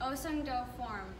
Osung Do form.